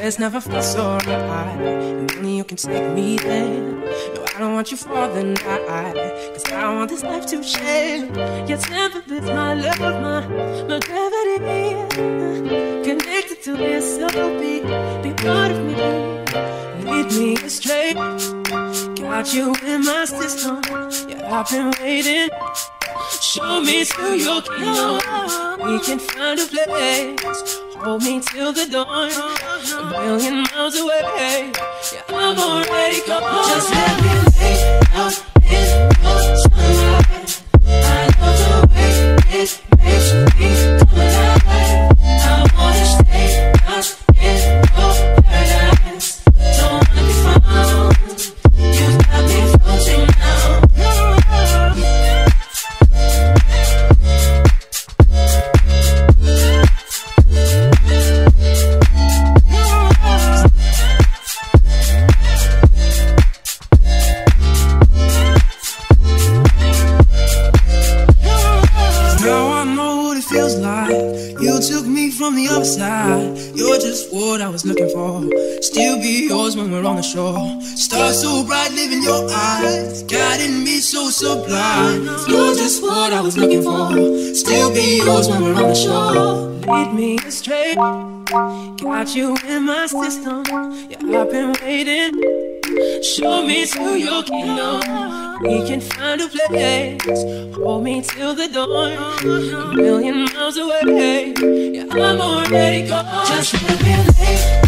It's never felt so right. And only you can take me there. No, I don't want you for the night. Cause I don't want this life to change Your temper is my love, my, my gravity. Connected to this soulbeat. Be Be part of me. Lead me astray. Got you in my system. Yeah, I've been waiting. Show me to your kingdom. We can find a place. Hold me till the dawn. A million miles away. Yeah, I'm already gone. Just let me lay out feels like. You took me from the other side. You're just what I was looking for. Still be yours when we're on the shore. Stars so bright, live in your eyes. Guiding me so sublime. You're just what I was looking for. Still be yours when we're on the shore. Lead me astray. Got you in my system. Yeah, I've been waiting. Show me to your kingdom. We can find a place. Hold me till the dawn. A million miles away. Yeah, I'm already gone. Just let me